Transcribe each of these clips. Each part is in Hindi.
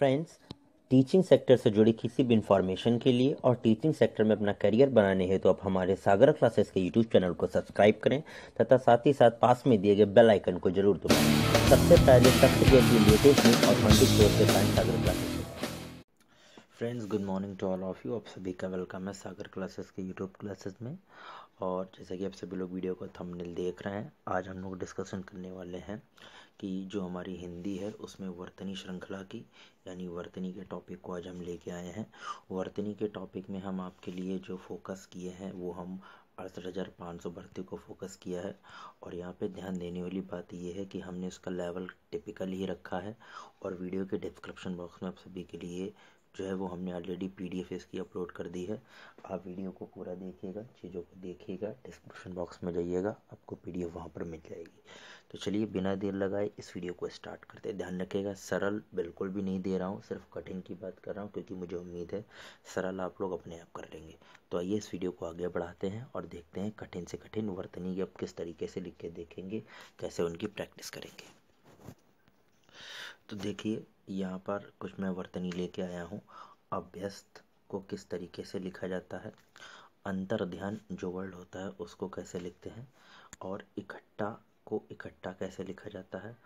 फ्रेंड्स टीचिंग सेक्टर से जुड़ी किसी भी इंफॉर्मेशन के लिए और टीचिंग सेक्टर में अपना करियर बनाने हेतु तो आप हमारे सागर क्लासेस के यूट्यूब चैनल को सब्सक्राइब करें तथा साथ ही साथ पास में दिए गए बेल आइकन को ज़रूर दबाएँ। सबसे पहले Sagar classes friends good morning to all of you आप सभी का वेलकम है सागर क्लासेस के यूट्यूब क्लासेस में। और जैसे कि आप सभी लोग वीडियो को थंबनेल देख रहे हैं, आज हम लोग डिस्कशन करने वाले हैं कि जो हमारी हिंदी है, उसमें वर्तनी श्रृंखला की, यानी वर्तनी के टॉपिक को आज हम लेके आए हैं। वर्तनी के टॉपिक में हम आपके लिए जो फोकस किए हैं, वो हम अड़सठ हज़ार पाँच सौ भर्ती को फोकस किया है। और यहाँ पे ध्यान देने वाली बात ये है कि हमने उसका लेवल टिपिकल ही रखा है और वीडियो के डिस्क्रिप्शन बॉक्स में आप सभी के लिए जो है वो हमने ऑलरेडी पी डी एफ़ इसकी अपलोड कर दी है। आप वीडियो को पूरा देखिएगा, चीज़ों को देखिएगा डिस्क्रिप्शन बॉक्स में जाइएगा, आपको पी डी एफ़ वहाँ पर मिल जाएगी। तो चलिए, बिना देर लगाए इस वीडियो को स्टार्ट करते हैं। ध्यान रखिएगा, सरल बिल्कुल भी नहीं दे रहा हूँ, सिर्फ़ कठिन की बात कर रहा हूँ, क्योंकि मुझे उम्मीद है सरल आप लोग अपने आप कर लेंगे। तो आइए इस वीडियो को आगे बढ़ाते हैं और देखते हैं कठिन से कठिन वर्तनी आप किस तरीके से लिख के देखेंगे, कैसे उनकी प्रैक्टिस करेंगे। तो देखिए, यहाँ पर कुछ मैं वर्तनी लेके आया हूँ। अभ्यस्त को किस तरीके से लिखा जाता है? अंतर ध्यान जो वर्ड होता है, उसको कैसे लिखते हैं? और इकट्ठा को इकट्ठा कैसे लिखा जाता है?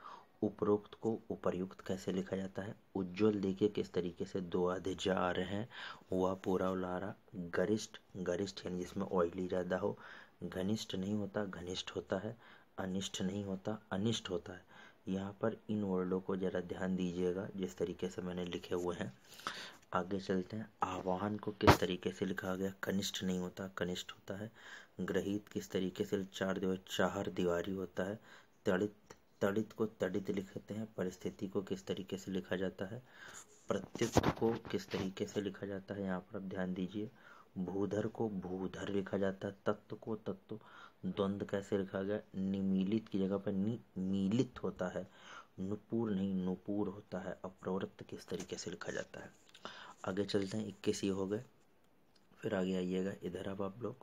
उपरोक्त को उपर्युक्त कैसे लिखा जाता है? उज्जवल देखिए किस तरीके से दो आधे जा आ रहे हैं। वह पूरा उलारा। गरिष्ठ गरिष्ठ यानी जिसमें ऑयली ज़्यादा हो। घनिष्ठ नहीं होता, घनिष्ठ होता है। अनिष्ठ नहीं होता अनिष्ट होता है। यहाँ पर इन वर्डों को ज़रा ध्यान दीजिएगा, जिस तरीके से मैंने लिखे हुए हैं। आगे चलते हैं। आवाहन को किस तरीके से लिखा गया? कनिष्ठ नहीं होता, कनिष्ठ होता है। ग्रहित किस तरीके से चार दीवार चार दीवारी होता है। तड़ित तड़ित को तड़ित लिखते हैं। परिस्थिति को किस तरीके से लिखा जाता है? प्रत्युत को किस तरीके से लिखा जाता है? यहाँ पर आप ध्यान दीजिए। भूधर को भूधर लिखा जाता है, तत्व को तत्व, द्वंद कैसे लिखा गया? निमीलित की जगह पर निमीलित होता है। नुपुर नहीं, नुपुर होता है। अप्रवृत्त किस तरीके से लिखा जाता है? आगे चलते हैं, इक्कीस ये हो गए। फिर आगे आइएगा, इधर अब आप लोग।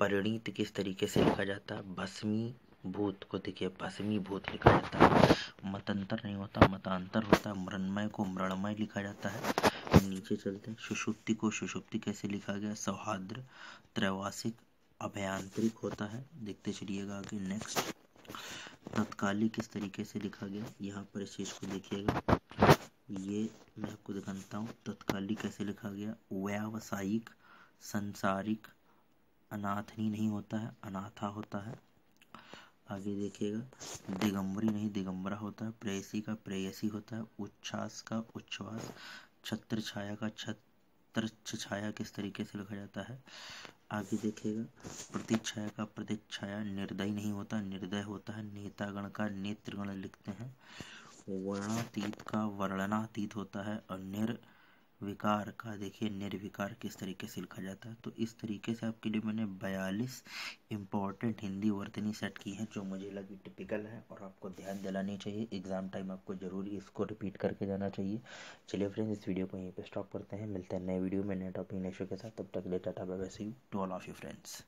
परिणीत किस तरीके से लिखा जाता है? भस्मी भूत को देखिए, भस्मी भूत लिखा जाता है। मतंतर नहीं होता, मतांतर होता है। मृणमय को मृणमय लिखा जाता है। नीचे चलते हैं। सुषुप्ति को सुषुप्ति कैसे लिखा गया? सौहार्द त्रैवासिक अभयांतरिक होता है। देखते चलिएगा आगे नेक्स्ट तत्कालिक किस तरीके से लिखा गया? यहाँ पर इस चीज़ को देखिएगा। ये मैं आपको दिखाता हूँ। तत्कालिक कैसे लिखा गया? व्यावसायिक, संसारिक, अनाथनी नहीं होता है, अनाथा होता है। आगे देखिएगा। दिगंबरी नहीं, दिगंबरा होता है। प्रेयसी का प्रेयसी होता है। उच्छ्वास का उच्छ्वास। छत्र छाया का छत्र छाया किस तरीके से लिखा जाता है? आगे देखिएगा। प्रतिच्छाया का प्रतिच्छाया निर्दयी नहीं होता, निर्दय होता है। नेतागण का नेत्रगण लिखते हैं। वर्णातीत का वर्णनातीत होता है। और निर विकार का, देखिए, निर्विकार किस तरीके से लिखा जाता है। तो इस तरीके से आपके लिए मैंने बयालीस इंपॉर्टेंट हिंदी वर्तनी सेट की है, जो मुझे लगी टिपिकल है और आपको ध्यान दिलानी चाहिए। एग्ज़ाम टाइम आपको ज़रूरी इसको रिपीट करके जाना चाहिए। चलिए फ्रेंड्स इस वीडियो को यहीं पर स्टॉप करते हैं। मिलते हैं नए वीडियो में, नए टॉपिक नए शो के साथ। तब तक ले tata bye bye see to all of you friends